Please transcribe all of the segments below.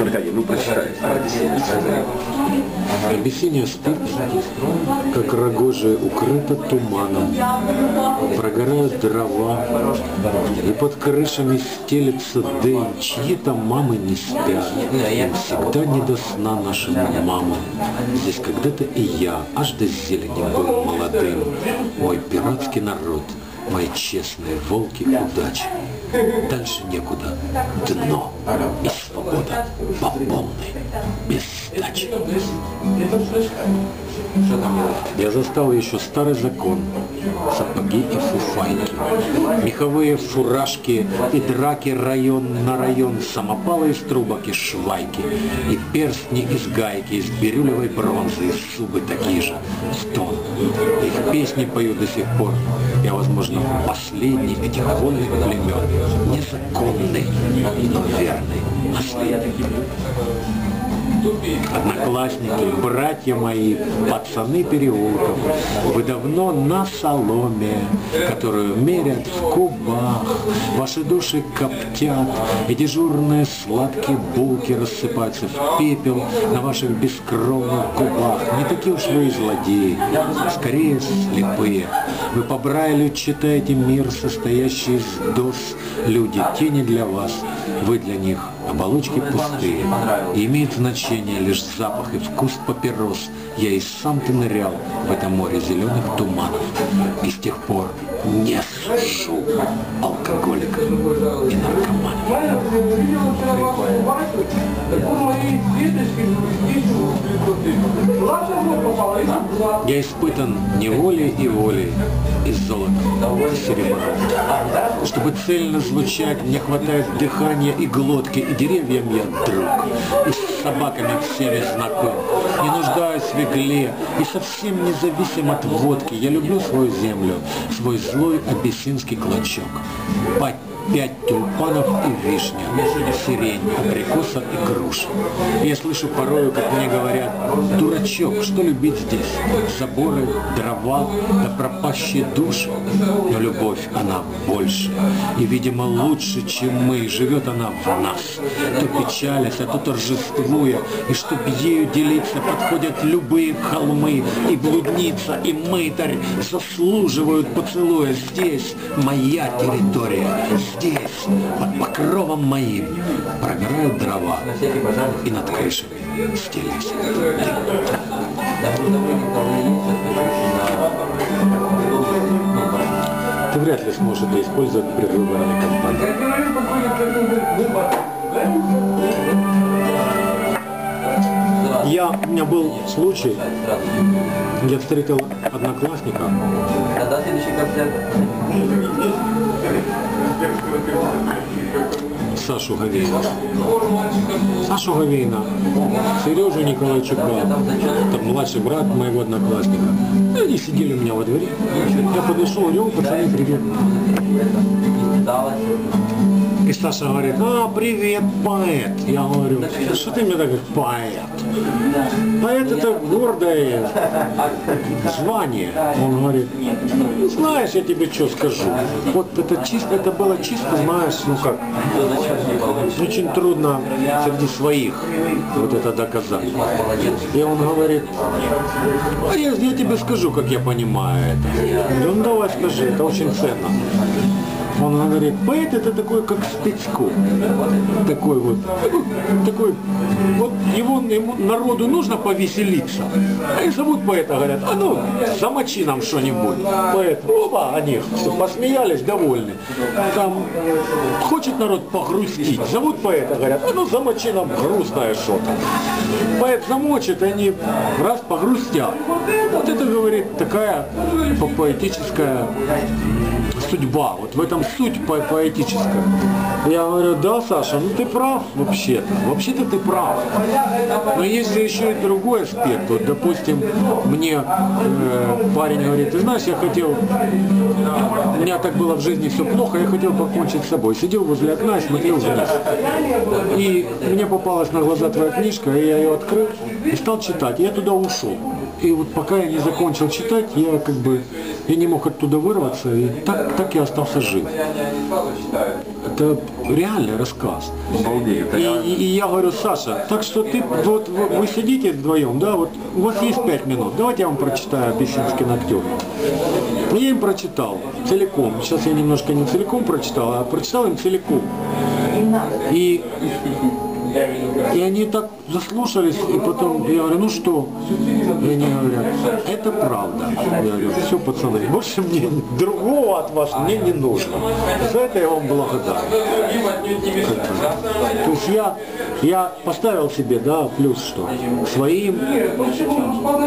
Аркадий, ну прочитай. Обессиния спит, как рогожие укрыто туманом. Прогорают дрова, и под крышами стелется дым. Чьи-то мамы не спят, им всегда не до сна нашим мамам. Здесь когда-то и я, аж до зелени был молодым. Мой пиратский народ, мои честные волки удачи. Дальше некуда. Дно и свобода по полной, без сдачи. Я застал еще старый закон, сапоги и фуфайки, меховые фуражки и драки район на район, самопалы из трубок и швайки, и перстни из гайки, из бирюлевой бронзы, и зубы такие же, стон. Их песни пою до сих пор. Я, возможно, последний этих вольных племен, незаконный, но верный. Наследник. Одноклассники, братья мои, пацаны переулков, вы давно на соломе, которую мерят в кубах, ваши души коптят, и дежурные сладкие булки рассыпаются в пепел на ваших бескровных губах. Не такие уж вы и злодеи, скорее слепые. Вы по Брайлю читаете мир, состоящий из доз. Люди, тени для вас, вы для них оболочки пустые. И имеет значение лишь запах и вкус папирос. Я и сам-то нырял в это море зеленых туманов. И с тех пор не сушу алкоголиков и наркоманов. Я испытан неволей и волей из золота и серебра. Чтобы цельно звучать, мне хватает дыхания и глотки, и деревьям я друг, и с собаками всеми знаком. Не нуждаюсь в игле, и совсем независим от водки. Я люблю свою землю, свой злой абиссинский клочок. Пать пять тюльпанов и вишня, сирень, абрикоса и груша. Я слышу порою, как мне говорят, дурачок, что любить здесь? Заборы, дрова, да пропащие души. Но любовь, она больше. И, видимо, лучше, чем мы, живет она в нас. То печалясь, а то торжествуя, и чтоб ею делиться, подходят любые холмы, и блудница, и мытарь заслуживают поцелуя. Здесь моя территория, под покровом моим, прогорают дрова, и над крышами стелится Ты вряд ли сможешь это использовать в предвыборной кампании. Я, у меня был случай, я встретил одноклассника? Сашу Гавейна. Сашу Гавейна, Сережу Николайчука, там младший брат моего одноклассника. И они сидели у меня во дворе. Я подошел, говорю, «О, пацаны, привет. И Саша говорит, а, привет, поэт. Я говорю, что ты мне так говоришь, поэт? Поэт это гордое звание. Он говорит, «Ну, знаешь, я тебе что скажу. Вот это чисто, это было чисто, знаешь, ну как, очень трудно среди своих вот это доказать. И он говорит, а я, я тебе скажу, как я понимаю это. Ну давай скажи, это очень ценно. Он говорит, поэт это такой, как Стычко. Такой вот, такой, вот его, ему, народу нужно повеселиться. Они зовут поэта, говорят, а ну, замочи нам что-нибудь. Поэт, оба, они посмеялись, довольны. Там, хочет народ погрустить, зовут поэта, говорят, а ну, замочи нам грустное что-то. Поэт замочит, они раз погрустят. Вот это, говорит, такая по- поэтическая судьба. Вот в этом суть по- поэтическая. Я говорю, да, Саша, ну ты прав вообще-то. Вообще-то ты прав. Но есть же еще и другой аспект. Вот, допустим, мне э, парень говорит, ты знаешь, я хотел, у меня так было в жизни все плохо, я хотел покончить с собой. Сидел возле окна и смотрел вниз. И мне попалась на глаза твоя книжка, и я ее открыл и стал читать. Я туда ушел. И вот пока я не закончил читать, я как бы я не мог оттуда вырваться, и так, так я остался жив. Это реальный рассказ. Обалдеть. И, и- и я говорю, Саша, так что ты, вот вы, вы сидите вдвоем, да, вот у вас есть пять минут, давайте я вам прочитаю Песинский ноктюрн. Я им прочитал целиком. Сейчас я немножко не целиком прочитал, а прочитал им целиком. И, и они так заслушались, и потом я говорю, ну что? И они говорят, это правда. Я говорю, все, пацаны, больше мне другого от вас мне не нужно. За это я вам благодарен. То есть я, я поставил себе, да, плюс что, своим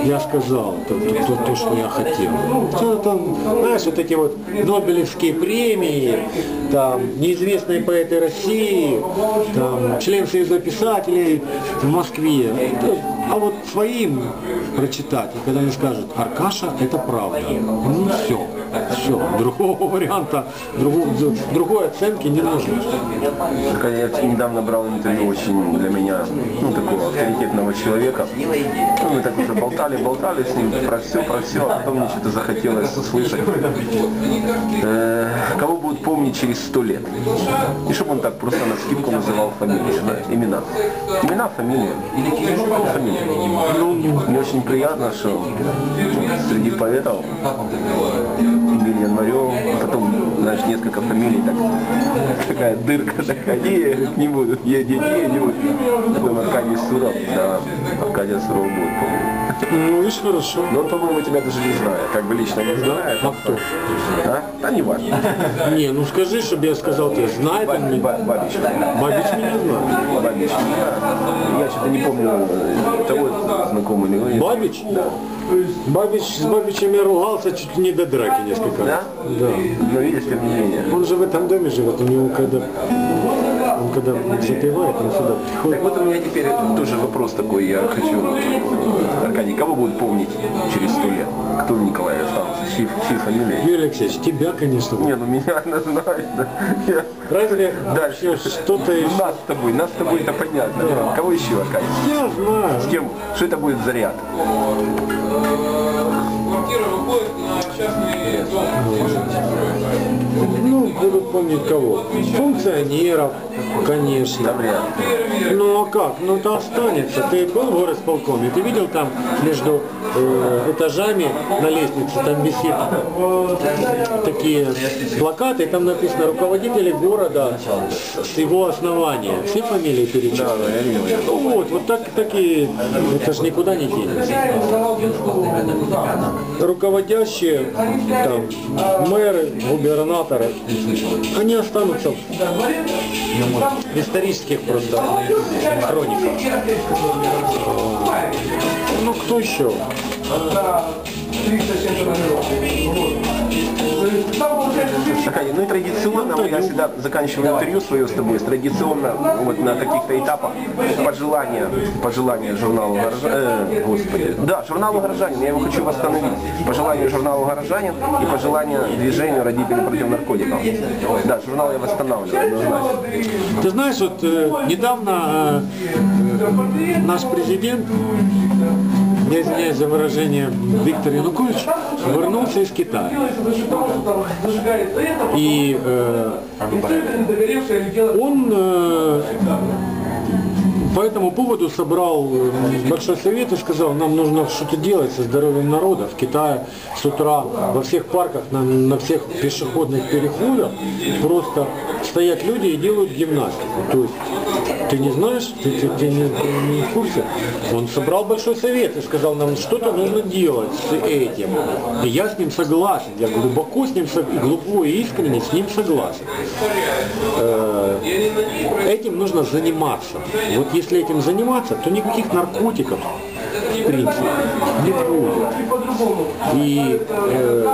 я сказал то, то- то- то, что я хотел. Что там, знаешь, вот эти вот Нобелевские премии, там, неизвестные поэты России, там, член Союза писателей в Москве. Это- А вот своим прочитать, и когда они скажут, Аркаша, это правда. Ну все, все, другого варианта, другого, другой оценки не нужно. Я недавно брал интервью очень для меня, ну, такого авторитетного человека. Ну, мы так уже болтали, болтали с ним про все, про все, а потом мне что-то захотелось услышать. Э, кого будут помнить через сто лет? И чтобы он так просто на скидку называл фамилии, да, имена. Имена, фамилии. Фамилии. Ну, мне очень приятно, что среди поэтов Эмиль Январев, потом, знаешь, несколько фамилий, так, такая дырка такая, не, не буду, я не, не, не буду. Потом Аркадий Суров, да, Аркадий Суров будет помнить. Ну, видишь, хорошо. Но он, по-моему, тебя даже не знает, как бы лично не знает. А кто? А? Да не важно. Не, ну скажи, чтобы я сказал, ты знает он меня. Ба- Бабич. Бабич меня знает. Бабич. Я что-то не помню, э, того знакомый или нет. Бабич? Бабич с Бабичем я ругался чуть не до драки несколько раз. Да? Да. Но видишь, не менее. Он же в этом доме живет, у него когда когда запивает, он сюда Так приходит. вот у меня теперь тоже вопрос такой, я хочу, Аркадий, кого будут помнить через сто лет? Кто в Николаеве остался? Чьи, чьи фамилии? Юрий Алексеевич, тебя, конечно. Не, ну меня она знает, да. Я- Разве Дальше. что-то еще? Нас с тобой, нас с тобой это понятно. Кого еще, Аркадий? Я знаю. С кем? Что это будет за ряд? Квартира выходит на частный дом. Будут помнить кого? Функционеров, конечно. Ну а как? Ну это останется. Ты был в горосполкоме, ты видел там между э, этажами на лестнице, там висит такие плакаты, там написано руководители города с его основания. Все фамилии перечислены. Ну вот, вот так, так и это же никуда не денется. Руководящие там мэры, губернаторы, они останутся в исторических просто хрониках. Ну кто еще? Аркадий, ну и традиционно, я всегда заканчиваю интервью свое с тобой, традиционно вот на каких-то этапах пожелания, пожелания журналу «Горожанин», э, господи, да, журналу «Горожанин», я его хочу восстановить, пожелания журналу «Горожанин» и пожелания движению родителей против наркотиков. Да, журнал я восстанавливаю, однозначно. Ты знаешь, вот э, недавно э, наш президент, я извиняюсь за выражение, Виктор Янукович, вернулся из Китая. И э, он э, по этому поводу собрал э, большой совет и сказал, нам нужно что-то делать со здоровьем народа. В Китае с утра во всех парках, на, на всех пешеходных переходах просто стоят люди и делают гимнастику. То есть ты не знаешь, ты, ты- ты не, не в курсе. Он собрал большой совет и сказал, нам что-то нужно делать с этим. И я с ним согласен, я глубоко с ним, глубоко и искренне с ним согласен. Э, Этим нужно заниматься. Вот если этим заниматься, то никаких наркотиков в принципе не будет. И э,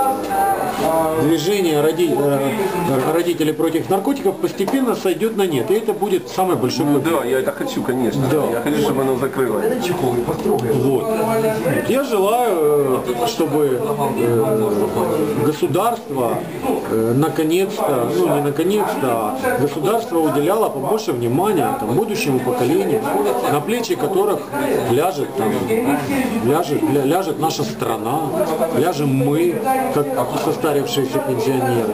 движение роди- э, родителей против наркотиков постепенно сойдет на нет. И это будет самый большой Ну да, я это хочу, конечно. Да. Я хочу, чтобы оно закрылось. Вот. Я желаю, э, чтобы э, государство наконец-то, ну не наконец-то, а государство уделяло побольше внимания там, будущему поколению, на плечи которых ляжет, там, ляжет, ля- ляжет наша страна, ляжем мы, как составляющая состарившиеся пенсионеры,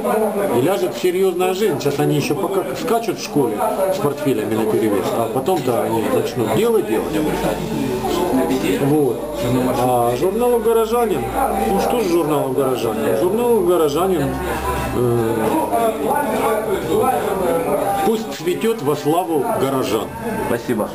и ляжет серьезная жизнь. Сейчас они еще пока скачут в школе с портфелями на перевес, а потом-то они начнут дело делать. Вот. А журналу «Горожанин», ну что же журналу «Горожанин»? Журналу «Горожанин» э, пусть цветет во славу горожан. Спасибо.